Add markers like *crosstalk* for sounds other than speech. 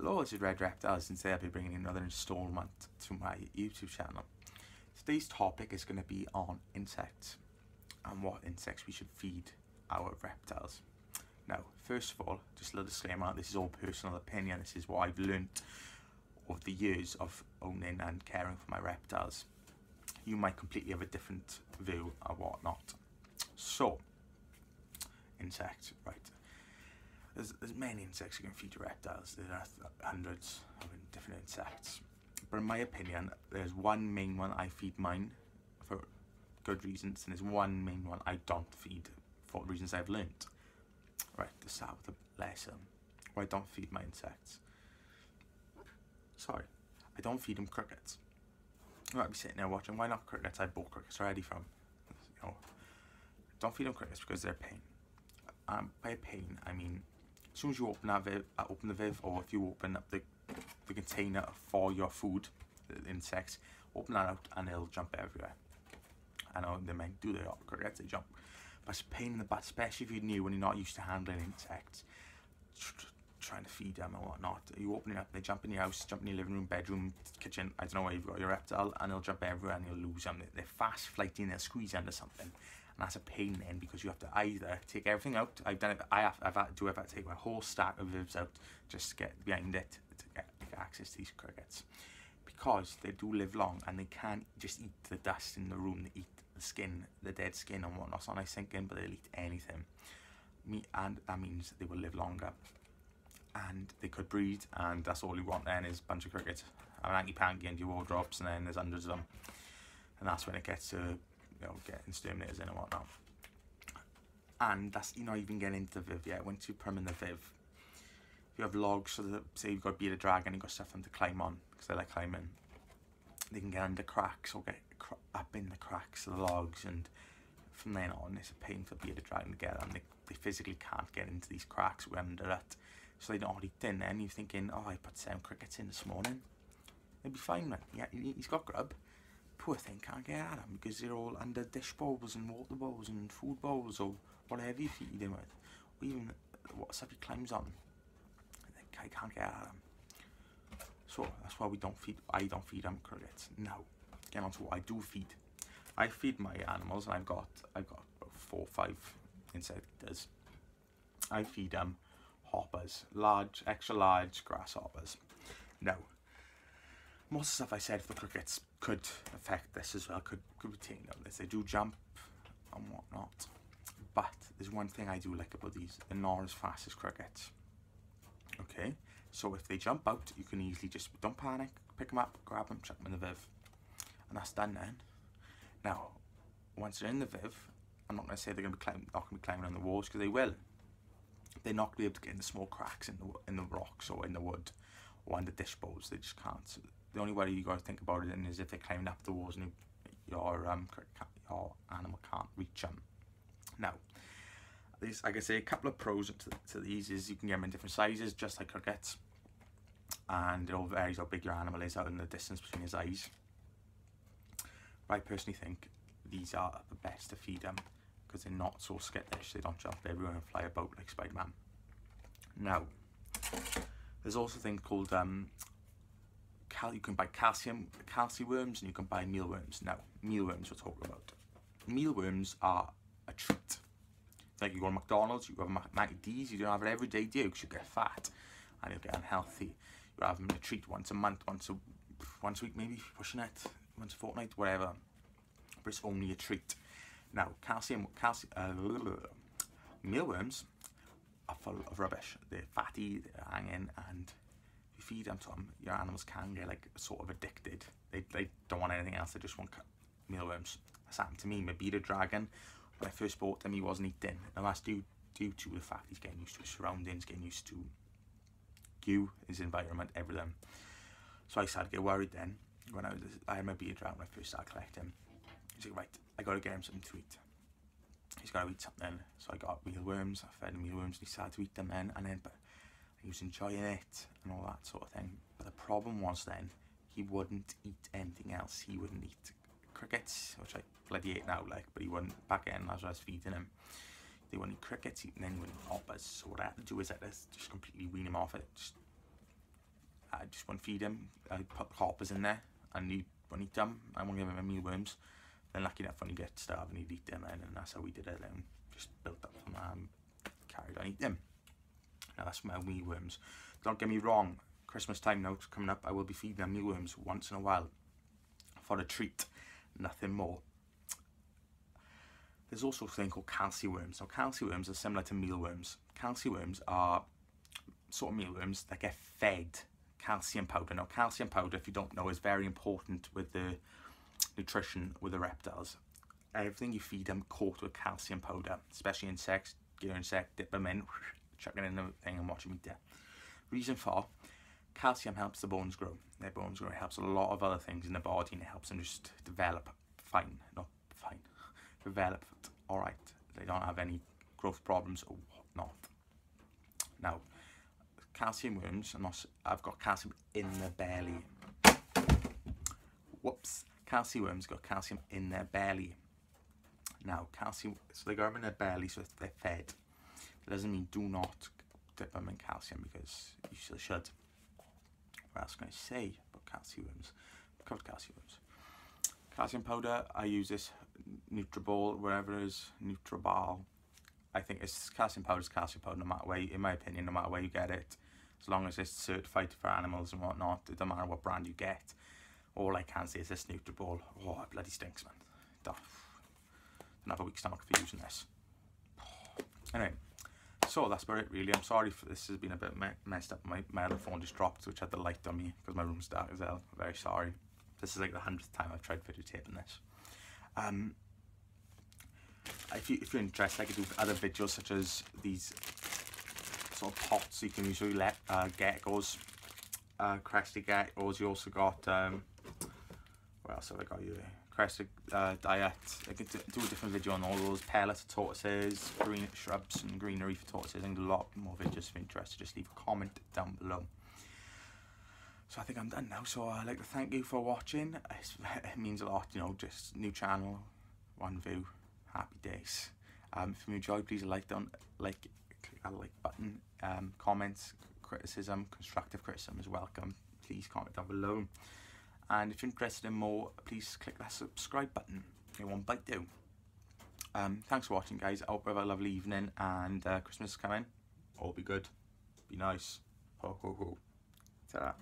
Hello, this is Red Reptiles, and today I'll be bringing another installment to my YouTube channel. Today's topic is going to be on insects and what insects we should feed our reptiles. Now, first of all, just a little disclaimer, this is all personal opinion, this is what I've learnt over the years of owning and caring for my reptiles. You might completely have a different view or whatnot. So, insects, right. There's, there's many insects you can feed reptiles. There are hundreds of different insects. But in my opinion, there's one main one I feed mine for good reasons, and there's one main one I don't feed for reasons I've learnt. Right, to start with the lesson. Why don't feed my insects. Sorry, I don't feed them crickets. You might be sitting there watching, why not crickets? I bought crickets already from. You know, don't feed them crickets because they're a pain. Um, by a pain, I mean as soon as you open that viv, uh, open the viv, or if you open up the the container for your food, the insects, open that out and it'll jump everywhere. I know they might do the crickets, they jump, but it's a pain in the butt, especially if you're new and you're not used to handling insects, trying to feed them or whatnot. You open it up, they jump in your house, jump in your living room, bedroom, kitchen, I don't know where you've got your reptile, and they'll jump everywhere and you'll lose them. They're fast flighting, they'll squeeze under something and that's a pain then because you have to either take everything out. I've done it. I have. I've had to do. have to take my whole stack of vivs out just to get behind it to get, access to these crickets because they do live long and they can't just eat the dust in the room. They eat the skin, the dead skin and whatnot. So nice thinking, but they'll eat anything. Me and that means they will live longer and they could breed and that's all you want then is a bunch of crickets. Have an anti panky into your wardrobes and then there's hundreds of them. And that's when it gets to you know, get exterminators in and whatnot. And that's you're not even getting into the Viv yet. Once you perm in the Viv, you have logs, so that say you've got a bearded dragon, you've got stuff for them to climb on because they like climbing. They can get under cracks or get up in the cracks of the logs, and from then on, it's a pain for the bearded dragon to get them. They, they physically can't get into these cracks under it, so they don't eat in. And you're thinking, oh, I put seven crickets in this morning. They'd be fine, man. Yeah, he's got grub poor thing can't get at them because they're all under dish bowls and water bowls and food bowls or whatever you feed them with. Or even what he climbs on. I can't get at them. So that's why we don't feed, I don't feed them crickets. Now, get on to what I do feed. I feed my animals and I've got, I've got four or five insects. I feed them hoppers, large, extra large grasshoppers. Now, most of the stuff I said for the crickets could affect this as well, could, could retain them this. They do jump and whatnot. But there's one thing I do like about these, they're not as fast as crickets. Okay, so if they jump out, you can easily just, don't panic, pick them up, grab them, chuck them in the Viv. And that's done then. Now, once they're in the Viv, I'm not going to say they're going to be climbing, not going to be climbing on the walls, because they will. They're not going to be able to get in the small cracks in the, in the rocks or in the wood or in the dish bowls. They just can't. So the only way you to think about it is if they're climbing up the walls and your um your animal can't reach them. Now, these like I say, a couple of pros to, to these is you can get them in different sizes, just like crickets, and it all varies how big your animal is out in the distance between his eyes. But I personally think these are the best to feed them because they're not so skittish. They don't jump everywhere and fly about like Spider-Man. Now, there's also a thing called um, cal you can buy calcium calcium worms and you can buy mealworms. Now, mealworms we're talking about. Mealworms are a treat. Like you go to McDonald's, you have Maccy D's, you don't have it every day, do you? Because you get fat and you'll get unhealthy. You have them a treat once a month, once a once a week maybe, pushing it, once a fortnight, whatever. But it's only a treat. Now, calcium, calcium, uh, mealworms are full of rubbish. They're fatty, they're hanging, and feed them to them, your animals can get like sort of addicted. They, they don't want anything else, they just want mealworms. That's happened to me. My bearded dragon, when I first bought him, he wasn't eating. And that's due, due to the fact he's getting used to his surroundings, getting used to you, his environment, everything. So I started to get worried then. When I was, I had my bearded dragon when I first started collecting. He's like, right, I gotta get him something to eat. He's gotta eat something. So I got mealworms, I fed him mealworms, and he started to eat them then. And then, but he was enjoying it and all that sort of thing. But the problem was then he wouldn't eat anything else. He wouldn't eat crickets, which I bloody hate now, like, but he wouldn't back then as I was feeding him. They wouldn't eat crickets, and then he wouldn't eat hoppers. So what I had to do is I had to just completely wean him off it. Just I just won't feed him. I put hoppers in there and he won't eat them. I won't give him any worms. Then lucky enough when he gets starving he'd eat them and that's how we did it then. Just built up some and carried on eating them. Now that's my mealworms. Don't get me wrong, Christmas time now coming up I will be feeding them mealworms once in a while for a treat, nothing more. There's also a thing called calcium worms. Now calcium worms are similar to mealworms. Calcium worms are sort of mealworms that get fed calcium powder. Now calcium powder, if you don't know, is very important with the nutrition with the reptiles. Everything you feed them coated with calcium powder, especially insects, your insect, dip them in, chuck it in the thing and watching eat it. Reason for, calcium helps the bones grow. Their bones grow, it helps a lot of other things in the body and it helps them just develop fine, not fine, *laughs* develop alright. They don't have any growth problems or whatnot. Now, calcium worms, I've got calcium in the belly. Whoops, calcium worms got calcium in their belly. Now, calcium, so they go in their belly, so they're fed. It doesn't mean do not dip them in calcium because you still should. What else can I say about calcium worms? Covered calcium worms. Calcium powder, I use this Nutrobal, wherever it is, Nutrobal. I think it's calcium powder is calcium powder no matter where, in my opinion, no matter where you get it. As long as it's certified for animals and whatnot, it doesn't matter what brand you get. All I can say is this Nutrobal, oh, it bloody stinks, man. Don't have a weak stomach for using this. *sighs* Anyway, so that's about it really. I'm sorry for this has been a bit me messed up. My, my other phone just dropped, which had the light on me because my room's dark as hell. very sorry. This is like the hundredth time I've tried videotaping this. Um, if, you, if you're interested, I could do other videos such as these sort of pots you can usually let uh, geckos, uh, crested geckos. You also got, um, what else have I got you? Crested uh, diet. I could do a different video on all those pellets of tortoises, green shrubs and greenery for tortoises. and a lot more videos if you're interested. Just leave a comment down below. So I think I'm done now. So I'd like to thank you for watching. *laughs* It means a lot, you know, just new channel, one view, happy days. Um, if you enjoyed, please like down, like, click that like button. Um, comments, criticism, constructive criticism is welcome. Please comment down below. And if you're interested in more, please click that subscribe button. It won't bite you. Um, thanks for watching, guys. I hope you have a lovely evening and uh, Christmas is coming. All be good. Be nice. Ho, ho, ho. Ta-da.